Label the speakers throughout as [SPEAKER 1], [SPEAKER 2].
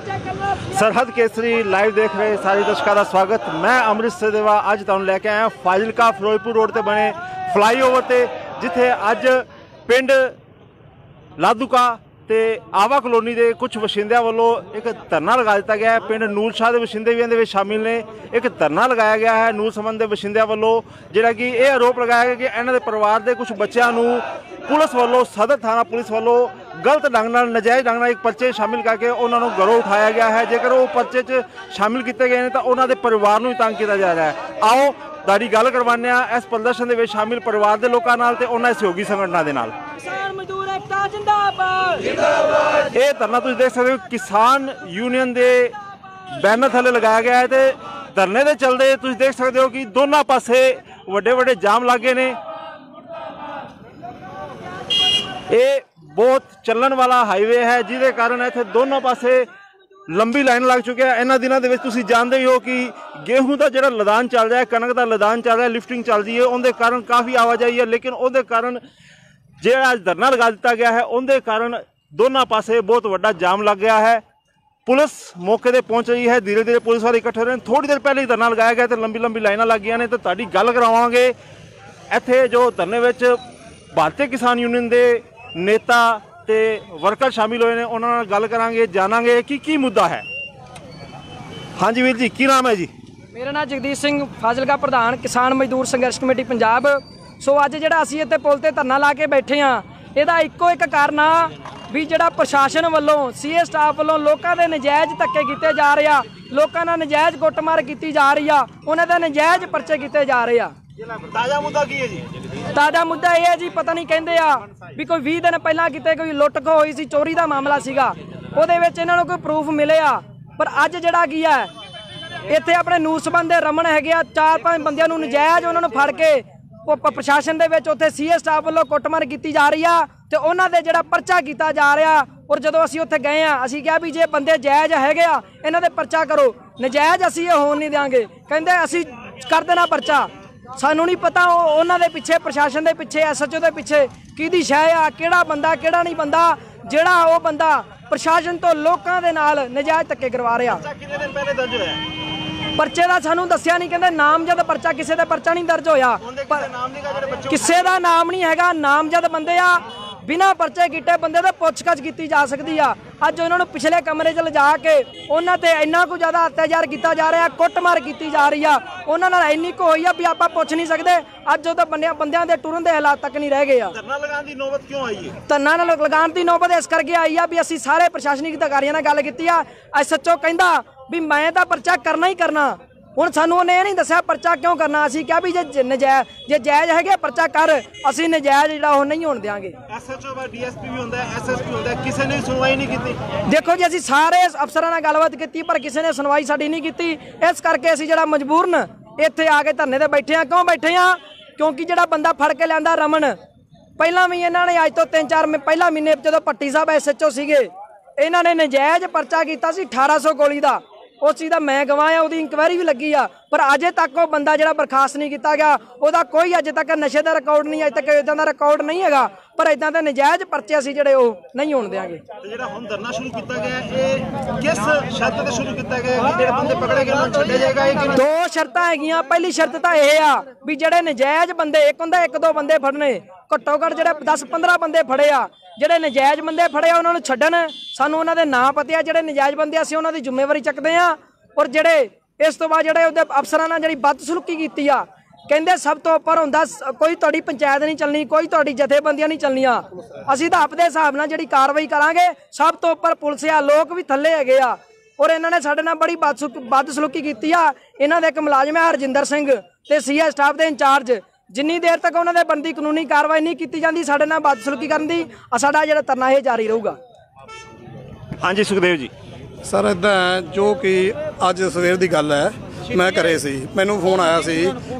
[SPEAKER 1] ਸਰਹੱਦ ਕੇਸਰੀ ਲਾਈਵ ਦੇਖ ਰਹੇ ਸਾਰੇ ਦਰਸ਼ਕਾਂ ਦਾ ਸਵਾਗਤ ਮੈਂ ਅੰਮ੍ਰਿਤ ਸੇਦੇਵਾ ਅੱਜ ਤੁਹਾਨੂੰ ਲੈ ਕੇ ਆਇਆ ਫਾਜ਼ਿਲਕਾ ਫਿਰੋਜ਼ਪੁਰ ਰੋਡ ਤੇ ਬਣੇ ਫਲਾਈਓਵਰ ਤੇ ਜਿੱਥੇ ਅੱਜ ਪਿੰਡ ਲਾਦੂਕਾ ਤੇ ਆਵਾ ਕਲੋਨੀ ਦੇ ਕੁਝ ਵਸਿੰਦਿਆਂ ਵੱਲੋਂ ਇੱਕ ਧਰਨਾ ਲਗਾ ਦਿੱਤਾ ਗਿਆ ਹੈ ਪਿੰਡ ਨੂਰ ਸ਼ਾਹ ਦੇ ਵਸਿੰਦੇ ਵੀ ਇਹਦੇ ਵਿੱਚ ਸ਼ਾਮਿਲ ਨੇ ਇੱਕ ਧਰਨਾ ਲਗਾਇਆ ਗਿਆ ਹੈ ਨੂਰ ਸਮਨ ਦੇ ਵਸਿੰਦਿਆਂ ਵੱਲੋਂ ਜਿਹੜਾ ਕਿ ਇਹ ਆਰੋਪ ਲਗਾਇਆ ਗਿਆ ਕਿ ਇਹਨਾਂ ਦੇ ਪਰਿਵਾਰ ਦੇ ਕੁਝ ਬੱਚਿਆਂ ਨੂੰ ਪੁਲਿਸ ਵੱਲੋਂ ਸਦਰ ਥਾਣਾ ਪੁਲਿਸ ਵੱਲੋਂ ਗਲਤ ਢੰਗ ਨਾਲ ਨਜਾਇਜ਼ ਢੰਗ ਨਾਲ ਇੱਕ ਪਰਚੇ ਸ਼ਾਮਿਲ ਕਰਕੇ ਉਹਨਾਂ ਨੂੰ ਘਰੋਂ ਉਠਾਇਆ ਗਿਆ ਹੈ। ਜੇਕਰ ਉਹ ਪਰਚੇ 'ਚ ਸ਼ਾਮਿਲ ਕੀਤੇ ਗਏ ਨੇ ਤਾਂ ਉਹਨਾਂ ਦੇ ਪਰਿਵਾਰ ਨੂੰ ਹੀ ਤੰਗ ਕੀਤਾ ਜਾ ਰਿਹਾ ਹੈ। ਆਓ ਤੁਹਾਡੀ ਗੱਲ ਕਰਵਾਉਂਦੇ ਆ ਇਸ ਪ੍ਰਦਰਸ਼ਨ ਦੇ ਵਿੱਚ ਸ਼ਾਮਿਲ ਪਰਿਵਾਰ ਦੇ ਲੋਕਾਂ ਨਾਲ ਤੇ ਉਹਨਾਂ ਦੇ ਸਹਿਯੋਗੀ ਸੰਗਠਨਾਂ ਦੇ ਨਾਲ।
[SPEAKER 2] ਕਿਸਾਨ ਮਜ਼ਦੂਰ ਏਕਤਾ ਜਿੰਦਾਬਾਦ।
[SPEAKER 1] ਇਹ ਧਰਨਾ ਤੁਸੀਂ ਦੇਖ ਸਕਦੇ ਹੋ ਕਿਸਾਨ ਯੂਨੀਅਨ ਦੇ ਬੈਨਰ ਥੱਲੇ ਲਗਾਇਆ ਗਿਆ ਹੈ ਤੇ ਧਰਨੇ ਦੇ ਚੱਲਦੇ ਤੁਸੀਂ ਦੇਖ ਸਕਦੇ ਹੋ ਕਿ ਦੋਨਾਂ ਪਾਸੇ ਵੱਡੇ ਵੱਡੇ ਜਾਮ ਲੱਗੇ ਨੇ। ਇਹ ਬਹੁਤ ਚੱਲਣ ਵਾਲਾ ਹਾਈਵੇ ਹੈ, ਜਿਹਦੇ ਕਾਰਨ ਇੱਥੇ ਦੋਨੋਂ ਪਾਸੇ ਲੰਬੀ ਲਾਈਨ ਲੱਗ ਚੁੱਕੀ ਹੈ। ਇਹਨਾਂ ਦਿਨਾਂ ਦੇ ਵਿੱਚ ਤੁਸੀਂ ਜਾਣਦੇ ਹੀ ਹੋ ਕਿ ਗੇਹੂੰ ਦਾ ਜਿਹੜਾ ਲਦਾਨ ਚੱਲ ਰਿਹਾ ਹੈ, ਕਣਕ ਦਾ ਲਦਾਨ ਚੱਲ ਰਿਹਾ ਲਿਫਟਿੰਗ ਚੱਲਦੀ ਹੈ। ਉਹਦੇ ਕਾਰਨ ਕਾਫੀ ਆਵਾਜਾਈ ਹੈ, ਲੇਕਿਨ ਉਹਦੇ ਕਾਰਨ ਜਿਹੜਾ ਅੱਜ ਧਰਨਾ ਲਗਾ ਦਿੱਤਾ ਗਿਆ ਹੈ, ਉਹਦੇ ਕਾਰਨ ਦੋਨਾਂ ਪਾਸੇ ਬਹੁਤ ਵੱਡਾ ਜਾਮ ਲੱਗ ਗਿਆ ਹੈ। ਪੁਲਿਸ ਮੌਕੇ ਤੇ ਪਹੁੰਚ ਰਹੀ ਹੈ। ਧੀਰੇ ਧੀਰੇ ਪੁਲਿਸ ਵਾਲੇ ਇਕੱਠੇ ਹੋ ਰਹੇ ਨੇ। ਥੋੜੀ ਦੇਰ ਪਹਿਲੇ ਹੀ ਧਰਨਾ ਲਗਾਇਆ ਗਿਆ ਤੇ ਲੰਬੀ ਲੰਬੀ ਲਾਈਨਾਂ ਲੱਗ ਗਈਆਂ ਨੇ ਤੇ ਤੁਹਾਡੀ ਗੱਲ ਕਰਾਵਾਂਗੇ ਇੱਥੇ ਜੋ ਧਰਨੇ ਵਿੱਚ ਭਾਰਤੀ ਕਿਸਾਨ ਯੂਨੀਅਨ ਦੇ ਨੇਤਾ ਤੇ ਵਰਕਰ ਸ਼ਾਮਿਲ ਹੋਏ ਨੇ ਉਹਨਾਂ ਨਾਲ ਗੱਲ ਕਰਾਂਗੇ ਜਾਣਾਂਗੇ ਕਿ ਕੀ ਮੁੱਦਾ ਹੈ। ਹਾਂਜੀ ਵੀਰ ਜੀ ਕੀ ਨਾਮ ਹੈ ਜੀ?
[SPEAKER 2] ਮੇਰਾ ਨਾਮ ਜਗਦੀਸ਼ ਸਿੰਘ ਫਾਜ਼ਿਲਕਾ ਪ੍ਰਧਾਨ ਕਿਸਾਨ ਮਜ਼ਦੂਰ ਸੰਘਰਸ਼ ਕਮੇਟੀ ਪੰਜਾਬ। ਸੋ ਅੱਜ ਜਿਹੜਾ ਅਸੀਂ ਇੱਥੇ ਪੁਲ ਤੇ ਧਰਨਾ ਲਾ ਕੇ ਬੈਠੇ ਆ ਇਹਦਾ ਇੱਕੋ ਇੱਕ ਕਾਰਨ ਆ ਵੀ ਜਿਹੜਾ ਪ੍ਰਸ਼ਾਸਨ ਵੱਲੋਂ ਸੀਏ ਸਟਾਫ ਵੱਲੋਂ ਲੋਕਾਂ ਦੇ ਨਜਾਇਜ਼ ਧੱਕੇ ਕੀਤੇ ਜਾ ਰਹੇ ਆ ਲੋਕਾਂ ਨਾਲ ਨਜਾਇਜ਼ ਕੁੱਟਮਾਰ ਕੀਤੀ ਜਾ ਰਹੀ ਆ ਉਹਨਾਂ ਦੇ ਨਜਾਇਜ਼ ਪਰਚੇ ਕੀਤੇ ਜਾ ਰਹੇ ਆ।
[SPEAKER 1] ਤਾਜ਼ਾ ਮੁੱਦਾ ਕੀ ਹੈ ਜੀ?
[SPEAKER 2] ਤਾਜ਼ਾ ਮੁੱਦਾ ਇਹ ਹੈ ਜੀ, ਪਤਾ ਨਹੀਂ ਕਹਿੰਦੇ ਆ ਵੀ ਕੋਈ 20 ਦਿਨ ਪਹਿਲਾਂ ਕਿਤੇ ਕੋਈ ਲੁੱਟ ਖੋ ਹੋਈ ਸੀ, ਚੋਰੀ ਦਾ ਮਾਮਲਾ ਸੀਗਾ। ਉਹਦੇ ਵਿੱਚ ਇਹਨਾਂ ਨੂੰ ਕੋਈ ਪ੍ਰੂਫ ਮਿਲਿਆ ਪਰ ਅੱਜ ਜਿਹੜਾ ਕੀ ਹੈ, ਇੱਥੇ ਆਪਣੇ ਨੂਰਸਬੰਦ ਦੇ ਰਮਨ ਹੈਗੇ ਆ, ਚਾਰ ਪੰਜ ਬੰਦਿਆਂ ਨੂੰ ਨਜਾਇਜ਼ ਉਹਨਾਂ ਨੂੰ ਫੜ ਕੇ ਪ- ਪ੍ਰਸ਼ਾਸਨ ਦੇ ਵਿੱਚ ਉੱਥੇ ਸੀਏ ਸਟਾਫ ਵੱਲੋਂ ਕੁੱਟਮਾਰ ਕੀਤੀ ਜਾ ਰਹੀ ਆ ਤੇ ਉਹਨਾਂ ਦੇ ਜਿਹੜਾ ਪਰਚਾ ਕੀਤਾ ਜਾ ਰਿਹਾ ਔਰ ਜਦੋਂ ਅਸੀਂ ਉੱਥੇ ਗਏ ਆ, ਅਸੀਂ ਕਿਹਾ ਵੀ ਜੇ ਬੰਦੇ ਜਾਇਜ਼ ਹੈਗੇ ਆ, ਇਹਨਾਂ ਦੇ ਪਰਚਾ ਕਰੋ। ਨਜਾਇਜ਼ ਅਸੀਂ ਇਹ ਹੋਣ ਨਹੀਂ ਦਿਆਂਗੇ। ਕਹਿੰਦੇ ਅਸੀਂ ਕਰ ਦੇਣਾ ਪਰਚਾ। ਸਾਨੂੰ ਨਹੀਂ ਪਤਾ ਉਹ ਉਹਨਾਂ ਦੇ ਪਿੱਛੇ ਪ੍ਰਸ਼ਾਸਨ ਦੇ ਪਿੱਛੇ ਐਸਐਚਓ ਦੇ ਪਿੱਛੇ ਕਿਹਦੀ ਸ਼ੈ ਆ ਕਿਹੜਾ ਬੰਦਾ ਕਿਹੜਾ ਨਹੀਂ ਬੰਦਾ ਜਿਹੜਾ ਉਹ ਬੰਦਾ ਪ੍ਰਸ਼ਾਸਨ ਤੋਂ ਲੋਕਾਂ ਦੇ ਨਾਲ ਨਜਾਇਜ਼ ਧੱਕੇ ਕਰਵਾ ਰਿਹਾ।
[SPEAKER 1] ਕਿੰਨੇ ਦਿਨ ਪਹਿਲੇ ਦਰਜ ਹੋਇਆ?
[SPEAKER 2] ਪਰਚੇ ਦਾ ਸਾਨੂੰ ਦੱਸਿਆ ਨਹੀਂ ਕਹਿੰਦੇ ਨਾਮਜ਼ਦ ਪਰਚਾ ਕਿਸੇ ਦਾ ਪਰਚਾ ਨਹੀਂ ਦਰਜ ਹੋਇਆ। ਪਰ
[SPEAKER 1] ਨਾਮ
[SPEAKER 2] ਕਿਸੇ ਦਾ ਨਾਮ ਨਹੀਂ ਹੈਗਾ ਨਾਮਜ਼ਦ ਬੰਦੇ ਆ ਬਿਨਾਂ ਪਰਚੇ ਕੀਤੇ ਬੰਦੇ ਦਾ ਪੁੱਛਗਛ ਕੀਤੀ ਜਾ ਸਕਦੀ ਆ। ਅੱਜ ਉਹਨਾਂ ਨੂੰ ਪਿਛਲੇ ਕਮਰੇ 'ਚ ਲਿਜਾ ਕੇ ਉਹਨਾਂ ਤੇ ਇੰਨਾ ਕੁ ਜ਼ਿਆਦਾ ਅਤਿਆਚਾਰ ਕੀਤਾ ਜਾ ਰਿਹਾ ਕੁੱਟਮਾਰ ਕੀਤੀ ਜਾ ਰਹੀ ਆ। ਉਹਨਾਂ ਨਾਲ ਇੰਨੀ ਕੁ ਹੋਈ ਆ ਵੀ ਆਪਾਂ ਪੁੱਛ ਨਹੀਂ ਸਕਦੇ। ਅੱਜ ਉਹ ਤਾਂ ਬੰਦਿਆਂ ਬੰਦਿਆਂ ਦੇ ਟੁਰਨ ਦੇ ਹਾਲਾਤ ਤੱਕ ਨਹੀਂ ਰਹਿ ਗਏ ਆ।
[SPEAKER 1] ਧਰਨਾ ਲਗਾਉਣ ਦੀ ਨੌਬਤ ਕਿਉਂ ਆਈ ਹੈ?
[SPEAKER 2] ਧਰਨਾ ਨਾਲ ਲਗਾਉਣ ਦੀ ਨੌਬਤ ਇਸ ਕਰਕੇ ਆਈ ਆ ਵੀ ਅਸੀਂ ਸਾਰੇ ਪ੍ਰਸ਼ਾਸਨਿਕ ਅਧਿਕਾਰੀਆਂ ਨਾਲ ਗੱਲ ਕੀਤੀ ਆ। ਐਸਐਚਓ ਕਹਿੰਦਾ ਵੀ ਮੈਂ ਤਾਂ ਪਰਚਾ ਕਰਨਾ ਹੀ ਕਰਨਾ। ਹੁਣ ਸਾਨੂੰ ਉਹਨੇ ਇਹ ਨਹੀਂ ਦੱਸਿਆ ਪਰਚਾ ਕਿਉਂ ਕਰਨਾ ਅਸੀਂ ਕਿਹਾ ਵੀ ਜੇ ਨਜਾਇਜ਼ ਜੇ ਜਾਇਜ਼ ਹੈਗੇ ਪਰਚਾ ਕਰ ਅਸੀਂ ਨਜਾਇਜ਼ ਜਿਹੜਾ ਉਹ ਨਹੀਂ ਹੋਣ ਦਿਆਂਗੇ।
[SPEAKER 1] ਐਸਐਚਓ ਦਾ ਡੀਐਸਪੀ ਵੀ ਹੁੰਦਾ ਐਸਐਸਪੀ ਹੁੰਦਾ ਕਿਸੇ ਨੇ ਸੁਣਵਾਈ ਨਹੀਂ ਕੀਤੀ।
[SPEAKER 2] ਦੇਖੋ ਜੀ ਅਸੀਂ ਸਾਰੇ ਅਫਸਰਾਂ ਨਾਲ ਗੱਲਬਾਤ ਕੀਤੀ ਪਰ ਕਿਸੇ ਨੇ ਸੁਣਵਾਈ ਸਾਡੀ ਨਹੀਂ ਕੀਤੀ। ਇਸ ਕਰਕੇ ਅਸੀਂ ਜਿਹੜਾ ਮਜਬੂਰਨ ਇੱਥੇ ਆ ਕੇ ਧਰਨੇ ਤੇ ਬੈਠੇ ਆ ਕਿਉਂ ਬੈਠੇ ਆ ਕਿਉਂਕਿ ਜਿਹੜਾ ਬੰਦਾ ਫੜ ਕੇ ਲਿਆਂਦਾ ਰਮਨ ਪਹਿਲਾਂ ਵੀ ਇਹਨਾਂ ਨੇ ਅੱਜ ਤੋਂ 3-4 ਮਹੀਨੇ ਪਹਿਲਾ ਮਹੀਨੇ ਜਦੋਂ ਪੱਟੀ ਸਾਹਿਬ ਐਸਐਚਓ ਸੀਗੇ ਇਹਨਾਂ ਨੇ ਨਜਾਇਜ਼ ਪਰਚਾ ਕੀਤਾ ਸੀ 1800 ਗੋਲੀ ਦਾ। ਉਸ ਚੀਜ਼ ਦਾ ਮੈਂ ਗਵਾਹ ਆ ਉਹਦੀ ਇਨਕੁਆਇਰੀ ਵੀ ਲੱਗੀ ਆ। ਪਰ ਅਜੇ ਤੱਕ ਉਹ ਬੰਦਾ ਜਿਹੜਾ ਬਰਖਾਸਤ ਨਹੀਂ ਕੀਤਾ ਗਿਆ ਉਹਦਾ ਕੋਈ ਅਜੇ ਤੱਕ ਨਸ਼ੇ ਦਾ ਰਿਕਾਰਡ ਨਹੀਂ ਅਜੇ ਤੱਕ ਇਦਾਂ ਦਾ ਰਿਕਾਰਡ ਨਹੀਂ ਹੈਗਾ। ਪਰ ਇਦਾਂ ਦੇ ਨਜਾਇਜ਼ ਪਰਚੇ ਸੀ ਜਿਹੜੇ ਉਹ ਨਹੀਂ ਹੋਣ ਦਿਆਂਗੇ।
[SPEAKER 1] ਤੇ ਜਿਹੜਾ ਹੁਣ ਧਰਨਾ ਸ਼ੁਰੂ ਕੀਤਾ ਗਿਆ ਇਹ ਕਿਸ ਸ਼ਰਤ ਤੇ ਸ਼ੁਰੂ ਕੀਤਾ ਗਿਆ? ਕਿ ਜਿਹੜੇ ਬੰਦੇ ਪਕੜੇ ਗਏ ਉਹਨਾਂ ਛੱਡਿਆ ਜਾਏਗਾ ਇਹ
[SPEAKER 2] ਦੋ ਸ਼ਰਤਾਂ ਹੈਗੀਆਂ। ਪਹਿਲੀ ਸ਼ਰਤ ਤਾਂ ਇਹ ਆ ਵੀ ਜਿਹੜੇ ਨਜਾਇਜ਼ ਬੰਦੇ ਇੱਕ ਹੁੰਦਾ ਇੱਕ ਦੋ ਬੰਦੇ ਫੜਨੇ। ਘੱਟੋ ਘੱਟ ਜਿਹੜੇ 10 15 ਬੰਦੇ ਫੜੇ ਆ ਜਿਹੜੇ ਨਜਾਇਜ਼ ਬੰਦੇ ਫੜੇ ਆ, ਉਹਨਾਂ ਨੂੰ ਛੱਡਣ। ਸਾਨੂੰ ਉਹਨਾਂ ਦੇ ਨਾਂ ਪਤੇ ਆ, ਜਿਹੜੇ ਨਜਾਇਜ਼ ਬੰਦੇ ਅਸੀਂ ਉਹਨਾਂ ਦੀ ਜ਼ਿੰਮੇਵਾਰੀ ਚੱਕਦੇ ਆ। ਔਰ ਜਿਹੜੇ ਇਸ ਤੋਂ ਬਾਅਦ ਜਿਹੜੇ ਉਹਦੇ ਅਫਸਰਾਂ ਨਾਲ ਜਿਹੜੀ ਬਦਸਲੂਕੀ ਕੀਤੀ ਆ, ਕਹਿੰਦੇ ਸਭ ਤੋਂ ਉੱਪਰ ਹੁੰਦਾ ਸ- ਕੋਈ ਤੁਹਾਡੀ ਪੰਚਾਇਤ ਨਹੀਂ ਚੱਲਣੀ, ਕੋਈ ਤੁਹਾਡੀ ਜਥੇਬੰਦੀਆਂ ਨਹੀਂ ਚੱਲਣੀਆਂ। ਅਸੀਂ ਤਾਂ ਆਪਦੇ ਹਿਸਾਬ ਨਾਲ ਜਿਹੜੀ ਕਾਰਵਾਈ ਕਰਾਂਗੇ, ਸਭ ਤੋਂ ਉੱਪਰ ਪੁਲਿਸ ਆ, ਲੋਕ ਵੀ ਥੱਲੇ ਹੈਗੇ ਆ। ਔਰ ਇਹਨਾਂ ਨੇ ਸਾਡੇ ਨਾਲ ਬੜੀ ਬਦਸਲੂਕ- ਬਦਸਲੂਕੀ ਕੀਤੀ ਆ। ਇਹਨਾਂ ਦੇ ਇੱਕ ਮੁਲਾਜ਼ਮ ਹੈ ਹਰਜਿੰਦਰ ਸਿੰਘ, ਤੇ ਸੀਐਸ ਸਟਾਫ ਦੇ ਇੰਚਾਰਜ। ਜਿੰਨੀ ਦੇਰ ਤੱਕ ਉਹਨਾਂ ਦੇ ਬੰਦੀ ਕਾਨੂੰਨੀ ਕਾਰਵਾਈ ਨਹੀਂ ਕੀਤੀ ਜਾਂਦੀ ਸਾਡੇ ਨਾਲ ਬਦਸਲੂਕੀ ਕਰਨ ਦੀ ਆ ਸਾਡਾ ਜਿਹੜਾ ਧਰਨਾ ਇਹ ਜਾਰੀ ਰਹੂਗਾ।
[SPEAKER 1] ਹਾਂਜੀ ਸੁਖਦੇਵ ਜੀ।
[SPEAKER 3] ਸਰ ਇਦਾਂ ਜੋ ਕਿ ਅੱਜ ਸਵੇਰ ਦੀ ਗੱਲ ਹੈ ਮੈਂ ਘਰੇ ਸੀ। ਮੈਨੂੰ ਫੋਨ ਆਇਆ ਸੀ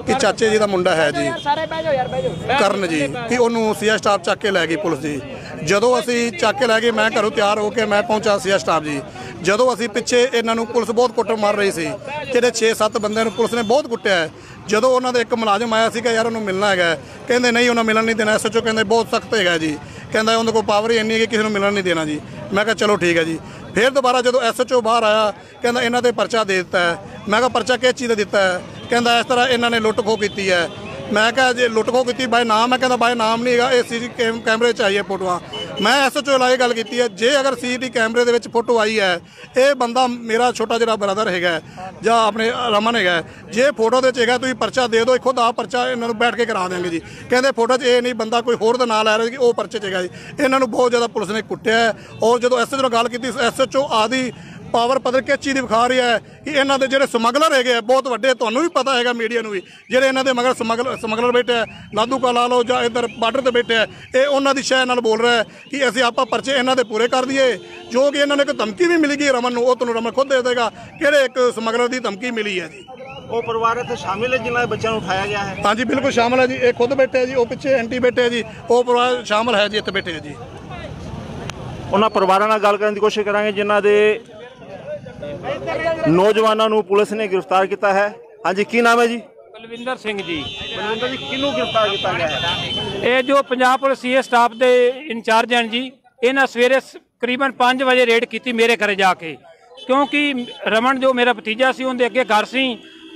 [SPEAKER 3] ਕਿ ਚਾਚੇ ਜੀ ਦਾ ਮੁੰਡਾ ਹੈ ਜੀ।
[SPEAKER 2] ਸਾਰੇ ਬਹਿ ਜਾਓ ਯਾਰ ਬਹਿ ਜਾਓ।
[SPEAKER 3] ਕਰਨ ਜੀ ਕਿ ਉਹਨੂੰ ਸੀਆ ਸਟਾਫ ਚੱਕ ਕੇ ਲੈ ਗਈ ਪੁਲਿਸ ਜੀ। ਜਦੋਂ ਅਸੀਂ ਚੱਕ ਕੇ ਲੈ ਗਏ ਮੈਂ ਘਰੋਂ ਤਿਆਰ ਹੋ ਕੇ ਮੈਂ ਪਹੁੰਚਾ ਸੀਆ ਸਟਾਫ ਜੀ। ਜਦੋਂ ਅਸੀਂ ਪਿੱਛੇ ਇਹਨਾਂ ਨੂੰ ਪੁਲਿਸ ਬਹੁਤ ਕੁੱਟ ਮਾਰ ਰਹੀ ਸੀ ਜਿਹੜੇ 6-7 ਬੰਦਿਆਂ ਨੂੰ ਪੁਲਿਸ ਨੇ ਬਹੁਤ ਕੁੱਟਿਆ ਹੈ। ਜਦੋਂ ਉਹਨਾਂ ਦੇ ਇੱਕ ਮੁਲਾਜ਼ਮ ਆਇਆ ਸੀਗਾ, ਯਾਰ ਉਹਨੂੰ ਮਿਲਣਾ ਹੈਗਾ ਕਹਿੰਦੇ, ਨਹੀਂ, ਉਹਨਾਂ ਮਿਲਣ ਨਹੀਂ ਦੇਣਾ। ਐਸਐਚਓ ਕਹਿੰਦੇ, ਬਹੁਤ ਸਖਤ ਹੈਗਾ ਜੀ। ਕਹਿੰਦਾ, ਉਹਦੇ ਕੋਲ ਪਾਵਰ ਹੀ ਇੰਨੀ ਹੈ ਕਿ ਕਿਸੇ ਨੂੰ ਮਿਲਣ ਨਹੀਂ ਦੇਣਾ ਜੀ। ਮੈਂ ਕਿਹਾ, ਚਲੋ ਠੀਕ ਹੈ ਜੀ। ਫਿਰ ਦੁਬਾਰਾ ਜਦੋਂ ਐਸਐਚਓ ਬਾਹਰ ਆਇਆ, ਕਹਿੰਦਾ, ਇਹਨਾਂ ਤੇ ਪਰਚਾ ਦੇ ਦਿੱਤਾ ਹੈ। ਮੈਂ ਕਿਹਾ, ਪਰਚਾ ਕਿਸ ਚੀਜ਼ ਦਾ ਦਿੱਤਾ ਹੈ? ਕਹਿੰਦਾ, ਇਸ ਤਰ੍ਹਾਂ ਇਹਨਾਂ ਨੇ ਲੁੱਟ ਖੋਹ ਕੀਤੀ ਹੈ। ਮੈਂ ਕਿਹਾ, ਜੇ ਲੁੱਟ ਖੋਹ ਕੀਤੀ ਬਾਈ ਨਾਮ ਹੈ? ਕਹਿੰਦਾ ਬਾਈ ਨਾਮ ਨਹੀਂ ਹੈਗਾ, ਇਹ ਸੀਸੀ ਕੈਮਰੇ 'ਚ ਆਈ ਹੈ ਫੋਟੋਆਂ। ਮੈਂ ਐਸਐਚਓ ਨਾਲ ਇਹ ਗੱਲ ਕੀਤੀ ਹੈ, ਜੇ ਅਗਰ ਸੀਸੀਟੀ ਕੈਮਰੇ ਦੇ ਵਿੱਚ ਫੋਟੋ ਆਈ ਹੈ, ਇਹ ਬੰਦਾ ਮੇਰਾ ਛੋਟਾ ਜਿਹੜਾ ਬ੍ਰਦਰ ਹੈਗਾ ਜਾਂ ਆਪਣੇ ਰਮਨ ਹੈਗਾ ਜੇ ਫੋਟੋ ਦੇ ਵਿੱਚ ਹੈਗਾ, ਤੁਸੀਂ ਪਰਚਾ ਦੇ ਦਿਓ, ਇਹ ਖੁਦ ਆ ਪਰਚਾ ਇਹਨਾਂ ਨੂੰ ਬੈਠ ਕੇ ਕਰਾ ਦਿਆਂਗੇ ਜੀ। ਕਹਿੰਦੇ ਫੋਟੋ 'ਚ ਇਹ ਨਹੀਂ, ਬੰਦਾ ਕੋਈ ਹੋਰ ਦਾ ਨਾਂ ਲੈ ਰਿਹਾ ਕਿ ਉਹ ਪਰਚੇ 'ਚ ਹੈਗਾ ਜੀ। ਇਹਨਾਂ ਨੂੰ ਬਹੁਤ ਜ਼ਿਆਦਾ ਪੁਲਿਸ ਨੇ ਕੁੱਟਿਆ ਔਰ ਜਦੋਂ ਐਸਐਚਓ ਨਾਲ ਗੱਲ ਕੀਤੀ ਐਸਐਚਓ ਆਦੀ ਪਾਵਰ ਪਤਾ ਕਿਸ ਚੀਜ਼ ਦੀ ਵਿਖਾ ਰਿਹਾ ਹੈ ਕਿ ਇਹਨਾਂ ਦੇ ਜਿਹੜੇ ਸਮਗਲਰ ਹੈਗੇ ਆ ਬਹੁਤ ਵੱਡੇ ਤੁਹਾਨੂੰ ਵੀ ਪਤਾ ਹੈਗਾ ਮੀਡੀਆ ਨੂੰ ਵੀ ਜਿਹੜੇ ਇਹਨਾਂ ਦੇ ਮਗਰ ਸਮਗਲਰ ਸਮਗਲਰ ਬੈਠੇ ਆ ਲਾਦੂ ਕਾ ਲਾ ਲਓ ਜਾਂ ਇੱਧਰ ਬਾਰਡਰ ਤੇ ਬੈਠੇ ਆ ਇਹ ਉਹਨਾਂ ਦੀ ਸ਼ਹਿ ਨਾਲ ਬੋਲ ਰਿਹਾ ਹੈ ਕਿ ਅਸੀਂ ਆਪਾਂ ਪਰਚੇ ਇਹਨਾਂ ਦੇ ਪੂਰੇ ਕਰ ਦਈਏ ਜੋ ਕਿ ਇਹਨਾਂ ਨੇ ਇੱਕ ਧਮਕੀ ਵੀ ਮਿਲੀ ਗਈ ਰਮਨ ਨੂੰ ਉਹ ਤੁਹਾਨੂੰ ਰਮਨ ਖੁਦ ਦੇ ਦੇਗਾ ਕਿਹੜੇ ਇੱਕ ਸਮਗਲਰ ਦੀ ਧਮਕੀ ਮਿਲੀ ਹੈ ਜੀ?
[SPEAKER 1] ਉਹ ਪਰਿਵਾਰ ਇੱਥੇ ਸ਼ਾਮਿਲ ਹੈ ਜਿਨ੍ਹਾਂ ਦੇ ਬੱਚਿਆਂ ਨੂੰ ਉਠਾਇਆ ਗਿਆ ਹੈ?
[SPEAKER 3] ਹਾਂਜੀ ਬਿਲਕੁਲ ਸ਼ਾਮਲ ਹੈ ਜੀ ਇਹ ਖੁਦ ਬੈਠੇ ਆ ਜੀ ਉਹ ਪਿੱਛੇ ਐਂਟੀ ਬੈਠੇ ਆ ਜੀ ਉਹ ਪਰਿਵਾਰ ਸ਼ਾਮਲ ਹੈ ਜੀ ਇੱਥੇ ਬੈਠੇ ਆ ਜੀ।
[SPEAKER 1] ਉਹਨਾਂ ਪਰਿਵਾਰਾਂ ਨਾਲ ਗੱਲ ਕਰਨ ਦੀ ਕੋਸ਼ਿਸ਼ ਕਰਾਂਗੇ ਜਿਨ੍ਹਾਂ ਦੇ ਨੌਜਵਾਨਾਂ ਨੂੰ ਪੁਲਿਸ ਨੇ ਗ੍ਰਿਫਤਾਰ ਕੀਤਾ ਹੈ। ਹਾਂਜੀ ਕੀ ਨਾਮ ਹੈ ਜੀ?
[SPEAKER 4] ਬਲਵਿੰਦਰ ਸਿੰਘ ਜੀ।
[SPEAKER 1] ਬਲਵਿੰਦਰ ਜੀ ਕਿਹਨੂੰ ਗ੍ਰਿਫਤਾਰ ਕੀਤਾ ਗਿਆ ਹੈ?
[SPEAKER 4] ਇਹ ਜੋ ਪੰਜਾਬ ਪੁਲਿਸ ਸੀਏ ਸਟਾਫ ਦੇ ਇੰਚਾਰਜ ਹਨ ਜੀ ਇਹਨਾਂ ਸਵੇਰੇ ਸ- ਤਕਰੀਬਨ 5 ਵਜੇ ਰੇਡ ਕੀਤੀ ਮੇਰੇ ਘਰੇ ਜਾ ਕੇ। ਕਿਉਂਕਿ ਰਮਨ ਜੋ ਮੇਰਾ ਭਤੀਜਾ ਸੀ ਉਹਦੇ ਅੱਗੇ ਘਰ ਸੀ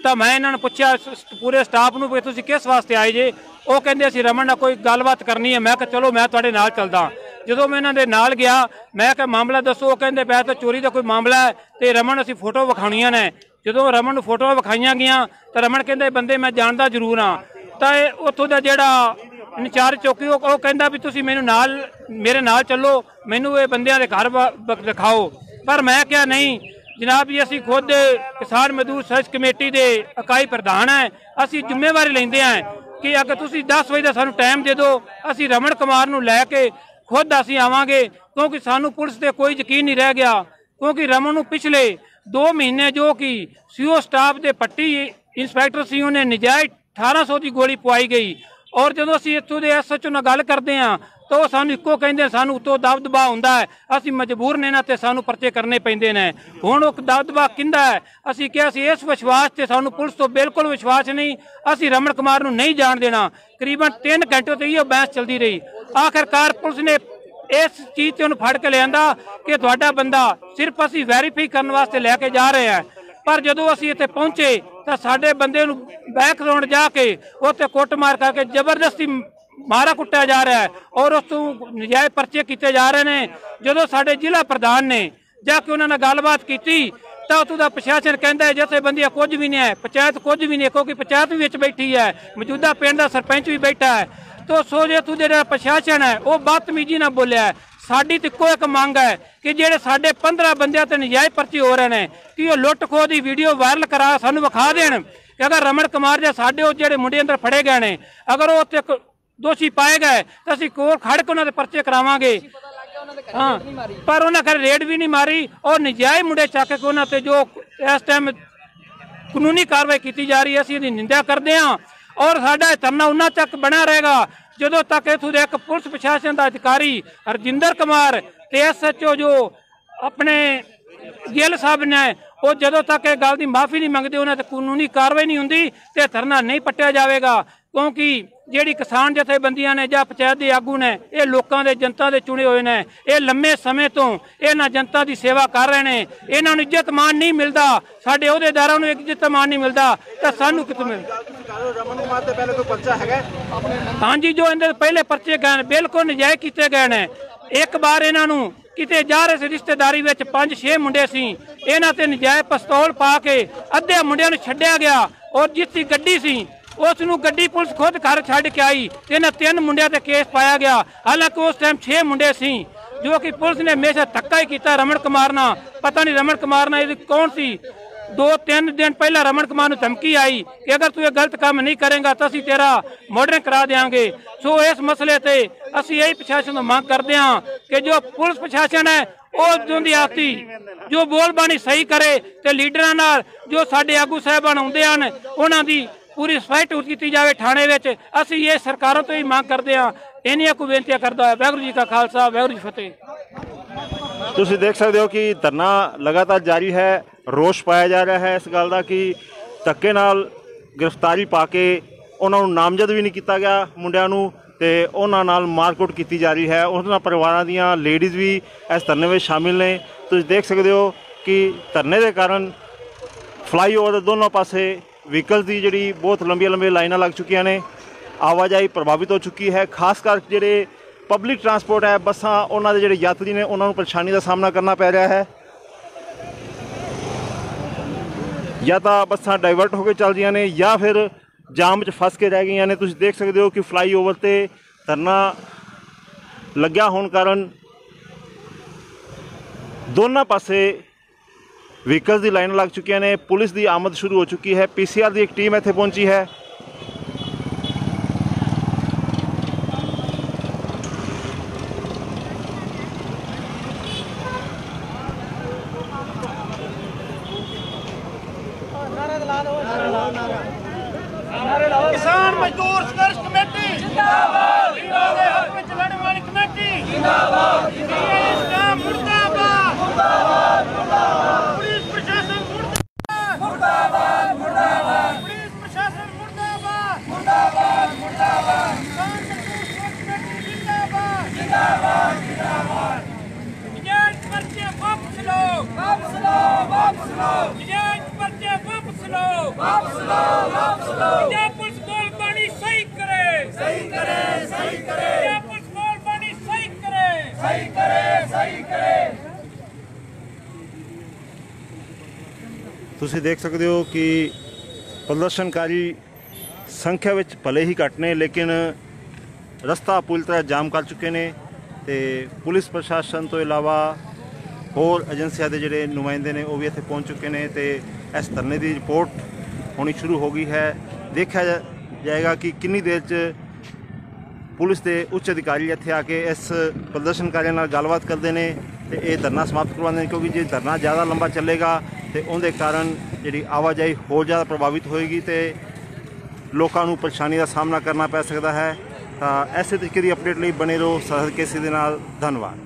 [SPEAKER 4] ਤਾਂ ਮੈਂ ਇਹਨਾਂ ਨੂੰ ਪੁੱਛਿਆ ਪੂਰੇ ਸਟਾਫ ਨੂੰ ਵੀ ਤੁਸੀਂ ਕਿਸ ਵਾਸਤੇ ਆਏ ਜੇ? ਉਹ ਕਹਿੰਦੇ ਅਸੀਂ ਰਮਨ ਨਾਲ ਕੋਈ ਗੱਲਬਾਤ ਕਰਨੀ ਹੈ। ਮੈਂ ਕਿਹਾ ਚਲੋ ਮੈਂ ਤੁਹਾਡੇ ਨਾਲ ਚੱਲਦਾ ਜਦੋਂ ਮੈਂ ਇਹਨਾਂ ਦੇ ਨਾਲ ਗਿਆ, ਮੈਂ ਕਿਹਾ, ਮਾਮਲਾ ਦੱਸੋ। ਉਹ ਕਹਿੰਦੇ ਬੈ ਤਾਂ, ਚੋਰੀ ਦਾ ਕੋਈ ਮਾਮਲਾ ਹੈ? ਤੇ ਰਮਨ, ਅਸੀਂ ਫੋਟੋ ਵਿਖਾਉਣੀਆਂ ਨੇ। ਜਦੋਂ ਰਮਨ ਨੂੰ ਫੋਟੋਆਂ ਵਿਖਾਈਆਂ ਗਈਆਂ, ਤਾਂ ਰਮਨ ਕਹਿੰਦੇ ਬੰਦੇ ਮੈਂ ਜਾਣਦਾ ਜ਼ਰੂਰ ਹਾਂ। ਤਾਂ ਇਹ ਉੱਥੋਂ ਦਾ ਜਿਹੜਾ ਇੰਚਾਰਜ ਚੌਕੀ, ਉਹ ਕਹਿੰਦਾ ਵੀ ਤੁਸੀਂ ਮੈਨੂੰ ਨਾਲ, ਮੇਰੇ ਨਾਲ ਚੱਲੋ, ਮੈਨੂੰ ਇਹ ਬੰਦਿਆਂ ਦੇ ਘਰ ਵਾ- ਦਿਖਾਓ। ਪਰ ਮੈਂ ਕਿਹਾ, ਨਹੀਂ, ਜਨਾਬ ਜੀ, ਅਸੀਂ ਖੁਦ ਕਿਸਾਨ ਮਜ਼ਦੂਰ ਸਰਚ ਕਮੇਟੀ ਦੇ ਇਕਾਈ ਪ੍ਰਧਾਨ ਹੈ। ਅਸੀਂ ਜ਼ਿੰਮੇਵਾਰੀ ਲੈਂਦੇ ਹਾਂ ਕਿ ਅਗਰ ਤੁਸੀਂ 10 ਵਜੇ ਦਾ ਸਾਨੂੰ ਟਾਈਮ ਦੇ ਦਿਓ, ਅਸੀਂ ਰਮਨ ਕੁਮਾਰ ਨੂੰ ਲੈ ਕੇ ਖੁਦ ਅਸੀਂ ਆਵਾਂਗੇ, ਕਿਉਂਕਿ ਸਾਨੂੰ ਪੁਲਿਸ ਤੇ ਕੋਈ ਯਕੀਨ ਨਹੀਂ ਰਹਿ ਗਿਆ। ਕਿਉਂਕਿ ਰਮਨ ਨੂੰ ਪਿਛਲੇ 2 ਮਹੀਨੇ ਜੋ ਕਿ ਸੀਓ ਸਟਾਫ ਦੇ ਪੱਟੀ ਇੰਸਪੈਕਟਰ ਸੀ, ਉਹਨੇ ਨਜਾਇਜ਼ 1800 ਦੀ ਗੋਲੀ ਪਵਾਈ ਗਈ। ਔਰ ਜਦੋਂ ਅਸੀਂ ਇੱਥੋਂ ਦੇ ਐਸਐਚਓ ਨਾਲ ਗੱਲ ਕਰਦੇ ਹਾਂ, ਤਾਂ ਉਹ ਸਾਨੂੰ ਇੱਕੋ ਕਹਿੰਦੇ, ਸਾਨੂੰ ਉਤੋਂ ਦਬਦਬਾ ਹੁੰਦਾ ਹੈ। ਅਸੀਂ ਮਜਬੂਰ ਨੇ ਨਾ ਤੇ ਸਾਨੂੰ ਪਰਚੇ ਕਰਨੇ ਪੈਂਦੇ ਨੇ। ਹੁਣ ਉਹ ਦਬਦਬਾ ਕਿੰਦਾ ਹੈ? ਅਸੀਂ ਕਿਹਾ ਸੀ, ਇਸ ਵਿਸ਼ਵਾਸ ਤੇ ਸਾਨੂੰ ਪੁਲਿਸ ਤੋਂ ਬਿਲਕੁਲ ਵਿਸ਼ਵਾਸ ਨਹੀਂ। ਅਸੀਂ ਰਮਨ ਕੁਮਾਰ ਨੂੰ ਨਹੀਂ ਜਾਣ ਦੇਣਾ। ਕਰੀਬਨ 3 ਘੰਟੇ ਤੋਂ ਇਹ ਬਹਿਸ ਚੱਲਦੀ ਰਹੀ। ਆਖਰਕਾਰ ਪੁਲਿਸ ਨੇ ਇਸ ਚੀਜ਼ ਤੇ ਉਹਨੂੰ ਫੜ ਕੇ ਲਿਆਂਦਾ ਕਿ ਤੁਹਾਡਾ ਬੰਦਾ ਸਿਰਫ ਅਸੀਂ ਵੈਰੀਫਾਈ ਕਰਨ ਵਾਸਤੇ ਲੈ ਕੇ ਜਾ ਰਹੇ ਹਾਂ। ਪਰ ਜਦੋਂ ਅਸੀਂ ਇੱਥੇ ਪਹੁੰਚੇ ਤਾਂ ਸਾਡੇ ਬੰਦੇ ਨੂੰ ਬੈਕ ਜਾ ਕੇ ਉੱਥੇ ਕੁੱਟਮਾਰ ਕਰਕੇ ਜ਼ਬਰਦਸਤੀ ਮਾਰਾ ਕੁੱਟਿਆ ਜਾ ਰਿਹਾ ਹੈ ਔਰ ਉਸ ਤੋਂ ਨਜਾਇਜ਼ ਪਰਚੇ ਕੀਤੇ ਜਾ ਰਹੇ ਨੇ। ਜਦੋਂ ਸਾਡੇ ਜ਼ਿਲ੍ਹਾ ਪ੍ਰਧਾਨ ਨੇ ਜਾ ਕੇ ਉਹਨਾਂ ਨਾਲ ਗੱਲਬਾਤ ਕੀਤੀ ਤਾਂ ਉੱਥੋਂ ਦਾ ਪ੍ਰਸ਼ਾਸਨ ਕਹਿੰਦਾ ਹੈ, ਜਥੇਬੰਦੀਆਂ ਕੁਝ ਵੀ ਨਹੀਂ ਹੈ, ਪੰਚਾਇਤ ਕੁਝ ਵੀ ਨਹੀਂ ਕਿਉਂਕਿ ਪੰਚਾਇਤ ਵੀ ਵਿੱਚ ਬੈਠੀ ਹੈ, ਮੌਜੂਦਾ ਪਿੰਡ ਦਾ ਸਰਪੰਚ ਵੀ ਬੈਠਾ ਹੈ। ਤੋ ਸੋ ਜੇ ਤੂੰ ਜਿਹੜਾ ਪ੍ਰਸ਼ਾਸਨ ਹੈ ਉਹ ਬਦਤਮੀਜੀ ਨਾਲ ਬੋਲਿਆ। ਸਾਡੀ ਤੇ ਇੱਕੋ ਇੱਕ ਮੰਗ ਹੈ ਕਿ ਜਿਹੜੇ ਸਾਡੇ 15 ਬੰਦਿਆਂ ਤੇ ਨਜਾਇਜ਼ ਪਰਚੇ ਹੋ ਰਹੇ ਨੇ ਕਿ ਉਹ ਲੁੱਟ ਖੋਹ ਦੀ ਵੀਡੀਓ ਵਾਇਰਲ ਕਰਾ ਸਾਨੂੰ ਵਿਖਾ ਦੇਣ। ਕਿ ਅਗਰ ਰਮਨ ਕੁਮਾਰ ਜਾਂ ਸਾਡੇ ਉਹ ਜਿਹੜੇ ਮੁੰਡੇ ਅੰਦਰ ਫੜੇ ਗਏ ਨੇ ਅਗਰ ਉਹ ਉੱਥੇ ਕੋਈ ਦੋਸ਼ੀ ਪਾਏ ਗਏ ਤਾਂ ਅਸੀਂ ਕੋਲ ਖੜ ਕੇ ਉਹਨਾਂ ਦੇ ਪਰਚੇ ਕਰਾਵਾਂਗੇ। ਹਾਂ ਪਰ ਉਹਨਾਂ ਕਰ ਰੇਡ ਵੀ ਨਹੀਂ ਮਾਰੀ ਔਰ ਨਜਾਇਜ਼ ਮੁੰਡੇ ਚੱਕ ਕੇ ਉਹਨਾਂ ਤੇ ਜੋ ਇਸ ਟਾਈਮ ਕਾਨੂੰਨੀ ਕਾਰਵਾਈ ਕੀਤੀ ਜਾ ਰਹੀ ਹੈ ਅਸੀਂ ਇਹਦੀ ਨਿੰਦਾ ਕਰਦੇ ਹਾਂ। ਔਰ ਸਾਡਾ ਇਹ ਧਰਨਾ ਉਹਨਾਂ ਤੱਕ ਬਣਿਆ ਰਹੇਗਾ। ਜਦੋਂ ਤੱਕ ਇਥੋਂ ਦੇ ਇੱਕ ਪੁਲਿਸ ਪ੍ਰਸ਼ਾਸਨ ਦਾ ਅਧਿਕਾਰੀ ਹਰਜਿੰਦਰ ਕੁਮਾਰ ਤੇ ਐਸਐਚਓ ਜੋ ਆਪਣੇ ਗਿੱਲ ਸਾਹਿਬ ਨੇ, ਉਹ ਜਦੋਂ ਤੱਕ ਇਹ ਗੱਲ ਦੀ ਮਾਫੀ ਨਹੀਂ ਮੰਗਦੇ, ਉਹਨਾਂ ਤੇ ਕਾਨੂੰਨੀ ਕਾਰਵਾਈ ਨਹੀਂ ਹੁੰਦੀ ਤੇ ਧਰਨਾ ਨਹੀਂ ਪੱਟਿਆ ਜਾਵੇਗਾ। ਕਿਉਂਕਿ ਜਿਹੜੀ ਕਿਸਾਨ ਜਥੇਬੰਦੀਆਂ ਨੇ ਜਾਂ ਪੰਚਾਇਤ ਦੇ ਆਗੂ ਨੇ, ਇਹ ਲੋਕਾਂ ਦੇ ਜਨਤਾ ਦੇ ਚੁਣੇ ਹੋਏ ਨੇ। ਇਹ ਲੰਮੇ ਸਮੇਂ ਤੋਂ ਇਹਨਾਂ ਜਨਤਾ ਦੀ ਸੇਵਾ ਕਰ ਰਹੇ ਨੇ। ਇਹਨਾਂ ਨੂੰ ਇੱਜ਼ਤ ਮਾਨ ਨਹੀਂ ਮਿਲਦਾ। ਸਾਡੇ ਅਹੁਦੇਦਾਰਾਂ ਨੂੰ ਇੱਜ਼ਤ ਮਾਨ ਨਹੀਂ ਮਿਲਦਾ। ਤਾਂ ਸਾਨੂੰ ਕਿੱਥੋਂ ਮਿਲਦਾ? ਹਾਂਜੀ, ਜੋ ਇਹਨਾਂ ਦੇ ਪਹਿਲੇ ਪਰਚੇ ਗਏ ਨੇ, ਬਿਲਕੁਲ ਨਜਾਇਜ਼ ਕੀਤੇ ਗਏ ਨੇ। ਇੱਕ ਵਾਰ ਇਹਨਾਂ ਨੂੰ ਕਿਤੇ ਜਾ ਰਹੇ ਸੀ, ਰਿਸ਼ਤੇਦਾਰੀ ਵਿੱਚ 5-6 ਮੁੰਡੇ ਸੀ। ਇਹਨਾਂ ਤੇ ਨਜਾਇਜ਼ ਪਿਸਤੌਲ ਪਾ ਕੇ ਅੱਧੇ ਮੁੰਡਿਆਂ ਨੂੰ ਛੱਡਿਆ ਗਿਆ। ਔਰ ਜਿਸ ਦੀ ਗੱਡੀ ਸੀ ਉਸ ਨੂੰ ਗੱਡੀ ਪੁਲਿਸ ਖੁਦ ਘਰ ਛੱਡ ਕੇ ਆਈ ਤੇ ਇਹਨਾਂ ਤਿੰਨ ਮੁੰਡਿਆਂ ਤੇ ਕੇਸ ਪਾਇਆ ਗਿਆ। ਹਾਲਾਂਕਿ ਉਸ ਟਾਈਮ 6 ਮੁੰਡੇ ਸੀ, ਜੋ ਕਿ ਪੁਲਿਸ ਨੇ ਹਮੇਸ਼ਾ ਧੱਕਾ ਹੀ ਕੀਤਾ ਰਮਨ ਕੁਮਾਰ ਨਾਲ। ਪਤਾ ਨਹੀਂ ਰਮਨ ਕੁਮਾਰ ਨਾਲ ਇਹ ਕੌਣ ਸੀ। ਦੋ ਤਿੰਨ ਦਿਨ ਪਹਿਲਾਂ ਰਮਨ ਕੁਮਾਰ ਨੂੰ ਧਮਕੀ ਆਈ ਕਿ ਅਗਰ ਤੂੰ ਇਹ ਗਲਤ ਕੰਮ ਨਹੀਂ ਕਰੇਗਾ ਤਾਂ ਅਸੀਂ ਤੇਰਾ ਮਾਡਰਨ ਕਰਾ ਦੇਵਾਂਗੇ ਸੋ ਇਸ ਮਸਲੇ ਤੇ ਅਸੀਂ ਇਹ ਪ੍ਰਸ਼ਾਸਨ ਤੋਂ ਮੰਗ ਕਰਦੇ ਹਾਂ ਕਿ ਜੋ ਪੁਲਿਸ ਪ੍ਰਸ਼ਾਸਨ ਹੈ, ਉਹ ਜੁੰਦੀ ਆਤੀ, ਜੋ ਬੋਲਬਾਣੀ ਸਹੀ ਕਰੇ ਤੇ ਲੀਡਰਾਂ ਨਾਲ ਜੋ ਸਾਡੇ ਆਗੂ ਸਾਹਿਬਾਨ ਆਉਂਦੇ ਹਨ, ਉਹਨਾਂ ਦੀ ਪੂਰੀ ਸਫ਼ਾਈ ਕੀਤੀ ਜਾਵੇ ਥਾਣੇ ਵਿੱਚ। ਅਸੀਂ ਇਹ ਸਰਕਾਰਾਂ ਤੋਂ ਹੀ ਮੰਗ ਕਰਦੇ ਹਾਂ। ਇਹਨੀਆਂ ਕੁ ਬੇਨਤੀਆਂ ਕਰਦਾ ਹੈ ਵਾਹਿਗੁਰੂ ਜੀ ਕਾ ਖਾਲਸਾ, ਵਾਹਿਗੁਰੂ ਜੀ ਫਤਿਹ।
[SPEAKER 1] ਤੁਸੀਂ ਦੇਖ ਸਕਦੇ ਹੋ ਕਿ ਧਰਨਾ ਲਗਾਤਾਰ ਜਾਰੀ ਹੈ, ਰੋਸ਼ ਪਾਇਆ ਜਾ ਰਿਹਾ ਹੈ ਇਸ ਗੱਲ ਦਾ ਕਿ ਧੱਕੇ ਨਾਲ ਗ੍ਰਿਫਤਾਰੀ ਪਾ ਕੇ ਉਹਨਾਂ ਨੂੰ ਨਾਮਜ਼ਦ ਵੀ ਨਹੀਂ ਕੀਤਾ ਗਿਆ ਮੁੰਡਿਆਂ ਨੂੰ ਤੇ ਉਹਨਾਂ ਨਾਲ ਮਾਰਕੁੱਟ ਕੀਤੀ ਜਾ ਰਹੀ ਹੈ। ਉਹਨਾਂ ਪਰਿਵਾਰਾਂ ਦੀਆਂ ਲੇਡੀਜ਼ ਵੀ ਇਸ ਧਰਨੇ ਵਿੱਚ ਸ਼ਾਮਿਲ ਨੇ। ਤੁਸੀਂ ਦੇਖ ਸਕਦੇ ਹੋ ਕਿ ਧਰਨੇ ਦੇ ਕਾਰਨ ਫਲਾਈਓਵਰ ਦੇ ਦੋਨੋਂ ਪਾਸੇ ਵਹੀਕਲਸ ਦੀ ਜਿਹੜੀ ਬਹੁਤ ਲੰਬੀਆਂ ਲੰਬੀਆਂ ਲਾਈਨਾਂ ਲੱਗ ਚੁੱਕੀਆਂ ਨੇ। ਆਵਾਜਾਈ ਪ੍ਰਭਾਵਿਤ ਹੋ ਚੁੱਕੀ ਹੈ। ਖਾਸ ਕਰ ਜਿਹੜੇ ਪਬਲਿਕ ਟਰਾਂਸਪੋਰਟ ਹੈ, ਬੱਸਾਂ, ਉਹਨਾਂ ਦੇ ਜਿਹੜੇ ਯਾਤਰੀ ਨੇ, ਉਹਨਾਂ ਨੂੰ ਪਰੇਸ਼ਾਨੀ ਦਾ ਸਾਹਮਣਾ ਕਰਨਾ ਪੈ ਰਿਹਾ ਹੈ। ਜਾਂ ਤਾਂ ਬੱਸਾਂ ਡਾਈਵਰਟ ਹੋ ਕੇ ਚੱਲਦੀਆਂ ਨੇ, ਜਾਂ ਫਿਰ ਜਾਮ 'ਚ ਫਸ ਕੇ ਰਹਿ ਗਈਆਂ ਨੇ। ਤੁਸੀਂ ਦੇਖ ਸਕਦੇ ਹੋ ਕਿ ਫਲਾਈਓਵਰ ਤੇ ਧਰਨਾ ਲੱਗਿਆ ਹੋਣ ਕਾਰਨ ਦੋਨਾਂ ਪਾਸੇ ਵਹੀਕਲਸ ਦੀ ਲਾਈਨ ਲੱਗ ਚੁੱਕੀਆਂ ਨੇ, ਪੁਲਿਸ ਦੀ ਆਮਦ ਸ਼ੁਰੂ ਹੋ ਚੁੱਕੀ ਹੈ ਪੀਸੀਆਰ ਦੀ ਇੱਕ ਟੀਮ ਇੱਥੇ ਪਹੁੰਚੀ ਹੈ।
[SPEAKER 4] ਕਿਸਾਨ ਮਜ਼ਦੂਰ ਸੰਘਰਸ਼ ਕਮੇਟੀ। ਜਿੰਦਾਬਾਦ ਦੇ ਹੱਕ ਵਿੱਚ ਲੜਨ ਵਾਲੀ ਕਮੇਟੀ ਜਿੰਦਾਬਾਦ ਜਿੰਦਾਬਾਦ ਮੁਰਦਾਬਾਦ ਮੁਰਦਾਬਾਦ ਮੁਰਦਾਬਾਦ ਪੁਲਿਸ ਪ੍ਰਸ਼ਾਸਨ ਮੁਰਦਾਬਾਦ ਮੁਰਦਾਬਾਦ ਮੁਰਦਾਬਾਦ ਪੁਲਿਸ ਪ੍ਰਸ਼ਾਸਨ ਮੁਰਦਾਬਾਦ ਮੁਰਦਾਬਾਦ ਮੁਰਦਾਬਾਦ ਕਿਸਾਨ ਮਜ਼ਦੂਰ ਸੰਘਰਸ਼ ਕਮੇਟੀ ਜਿੰਦਾਬਾਦ ਜਿੰਦਾਬਾਦ ਜਿੰਦਾਬਾਦ ਨਜਾਇਜ਼ ਪਰਚੇ ਵਾਪਸ ਲਓ ਵਾਪਸ ਲਓ ਵਾਪਸ ਲਓ ਨਜਾਇਜ਼ ਪਰਚੇ ਵਾਪਸ ਲਓ ਵਾਪਸ ਲਓ ਵਾਪਸ ਲਓ ਪੰਜਾਬ ਪੁਲਿਸ ਕੋਲ ਪਾਣੀ ਸਹੀ ਕਰੇ ਸਹੀ ਕਰੇ ਸਹੀ ਕਰੇ ਪੰਜਾਬ ਪੁਲਿਸ ਕੋਲ ਪਾਣੀ ਸਹੀ ਕਰੇ ਸਹੀ ਕਰੇ ਸਹੀ ਕਰੇ
[SPEAKER 1] ਤੁਸੀਂ ਦੇਖ ਸਕਦੇ ਹੋ ਕਿ ਪ੍ਰਦਰਸ਼ਨਕਾਰੀ ਸੰਖਿਆ ਵਿੱਚ ਭਲੇ ਹੀ ਘੱਟ ਨੇ, ਲੇਕਿਨ ਰਸਤਾ ਪੂਰੀ ਤਰ੍ਹਾਂ ਜਾਮ ਕਰ ਚੁੱਕੇ ਨੇ ਤੇ ਪੁਲਿਸ ਪ੍ਰਸ਼ਾਸਨ ਤੋਂ ਇਲਾਵਾ ਹੋਰ ਏਜੰਸੀਆਂ ਦੇ ਜਿਹੜੇ ਨੁਮਾਇੰਦੇ ਨੇ, ਉਹ ਵੀ ਇੱਥੇ ਪਹੁੰਚ ਚੁੱਕੇ ਨੇ ਤੇ ਇਸ ਧਰਨੇ ਦੀ ਰਿਪੋਰਟ ਹੋਣੀ ਸ਼ੁਰੂ ਹੋ ਗਈ ਹੈ। ਦੇਖਿਆ ਜਾ- ਜਾਏਗਾ ਕਿ ਕਿੰਨੀ ਦੇਰ 'ਚ ਪੁਲਿਸ ਦੇ ਉੱਚ ਅਧਿਕਾਰੀ ਇੱਥੇ ਆ ਕੇ ਇਸ ਪ੍ਰਦਰਸ਼ਨਕਾਰੀਆਂ ਨਾਲ ਗੱਲਬਾਤ ਕਰਦੇ ਨੇ ਤੇ ਇਹ ਧਰਨਾ ਸਮਾਪਤ ਕਰਵਾਉਂਦੇ ਨੇ, ਕਿਉਂਕਿ ਜੇ ਧਰਨਾ ਜ਼ਿਆਦਾ ਲੰਬਾ ਚੱਲੇਗਾ ਤੇ ਉਹਦੇ ਕਾਰਨ ਜਿਹੜੀ ਆਵਾਜਾਈ ਹੋਰ ਜ਼ਿਆਦਾ ਪ੍ਰਭਾਵਿਤ ਹੋਏਗੀ ਤੇ ਲੋਕਾਂ ਨੂੰ ਪਰੇਸ਼ਾਨੀ ਦਾ ਸਾਹਮਣਾ ਕਰਨਾ ਪੈ ਸਕਦਾ ਹੈ। ਤਾਂ ਐਸੇ ਤਰੀਕੇ ਦੀ ਅਪਡੇਟ ਲਈ ਬਣੇ ਰਹੋ ਸਰਹਦ ਕੇਸੀ ਦੇ ਨਾਲ। ਧੰਨਵਾਦ।